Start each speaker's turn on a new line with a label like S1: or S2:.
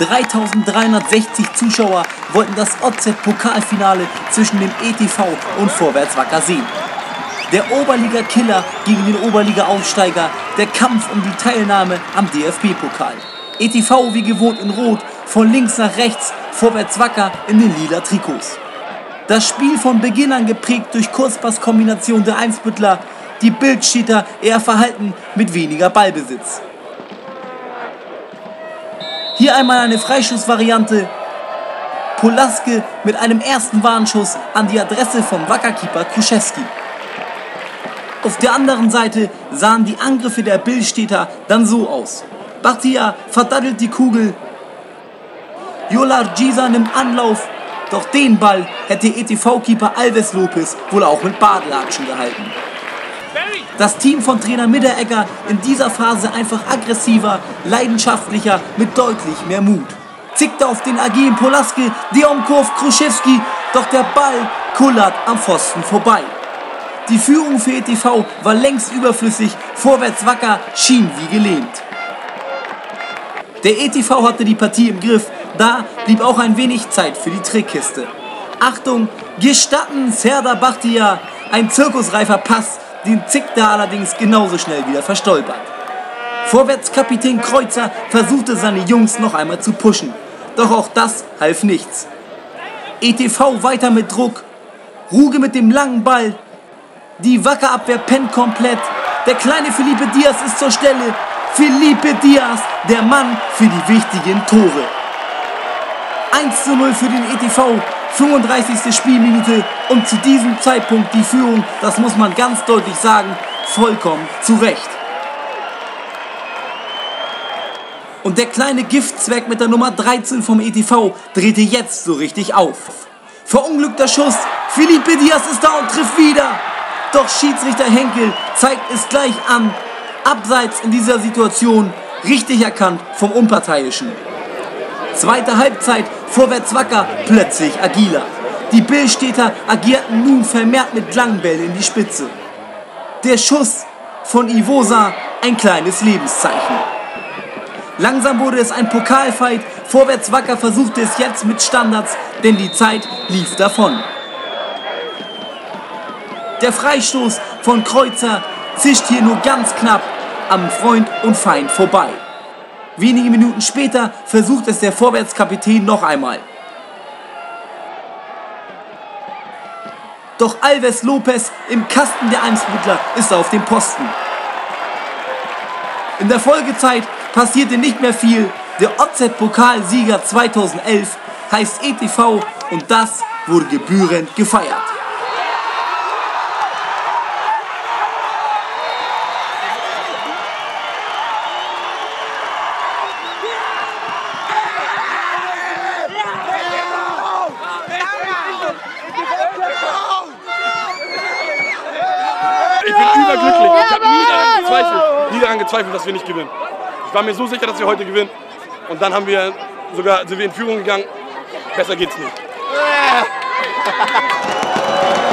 S1: 3360 Zuschauer wollten das OZ-Pokalfinale zwischen dem ETV und Vorwärts Wacker sehen. Der Oberliga-Killer gegen den Oberliga-Aufsteiger, der Kampf um die Teilnahme am DFB-Pokal. ETV wie gewohnt in Rot, von links nach rechts, Vorwärts Wacker in den lila Trikots. Das Spiel von Beginn an geprägt durch Kurzpasskombination der Einsbüttler, die Bildstädter eher verhalten mit weniger Ballbesitz. Hier einmal eine Freischussvariante. Polaske mit einem ersten Warnschuss an die Adresse vom Wackerkeeper Kruszewski. Auf der anderen Seite sahen die Angriffe der Billstädter dann so aus. Batia verdaddelt die Kugel. Jolar Giza nimmt Anlauf. Doch den Ball hätte ETV-Keeper Alves Lopez wohl auch mit Badelatschen gehalten. Das Team von Trainer Midderegger in dieser Phase einfach aggressiver, leidenschaftlicher, mit deutlich mehr Mut. Zickte auf den agilen Polaski, Diomkov, Kruszewski, doch der Ball kullert am Pfosten vorbei. Die Führung für ETV war längst überflüssig, vorwärts wacker, schien wie gelähmt. Der ETV hatte die Partie im Griff, da blieb auch ein wenig Zeit für die Trickkiste. Achtung, gestatten Serda Bachtia, ein zirkusreifer Pass, den Zickter allerdings genauso schnell wieder verstolpert. Vorwärtskapitän Kreuzer versuchte seine Jungs noch einmal zu pushen, doch auch das half nichts. ETV weiter mit Druck, Ruge mit dem langen Ball, die Wackerabwehr pennt komplett, der kleine Felipe Diaz ist zur Stelle, Felipe Diaz, der Mann für die wichtigen Tore. 1 zu 0 für den ETV, 35. Spielminute und zu diesem Zeitpunkt die Führung, das muss man ganz deutlich sagen, vollkommen zu Recht. Und der kleine Giftzwerg mit der Nummer 13 vom ETV drehte jetzt so richtig auf. Verunglückter Schuss, Felipe Diaz ist da und trifft wieder. Doch Schiedsrichter Henkel zeigt es gleich an. Abseits in dieser Situation, richtig erkannt vom Unparteiischen. Zweite Halbzeit, vorwärts wacker, plötzlich agiler. Die Billstädter agierten nun vermehrt mit Langbällen in die Spitze. Der Schuss von Ivosa ein kleines Lebenszeichen. Langsam wurde es ein Pokalfight. Vorwärts Wacker versuchte es jetzt mit Standards, denn die Zeit lief davon. Der Freistoß von Kreuzer zischt hier nur ganz knapp am Freund und Feind vorbei. Wenige Minuten später versucht es der Vorwärtskapitän noch einmal. Doch Alves Lopez im Kasten der Eimsbüttler ist auf dem Posten. In der Folgezeit passierte nicht mehr viel. Der OZ-Pokalsieger 2011 heißt ETV und das wurde gebührend gefeiert.
S2: Ich bin überglücklich. Ich habe nie daran gezweifelt, nie daran gezweifelt, dass wir nicht gewinnen. Ich war mir so sicher, dass wir heute gewinnen. Und dann haben wir sogar sind wir in Führung gegangen. Besser geht's nicht.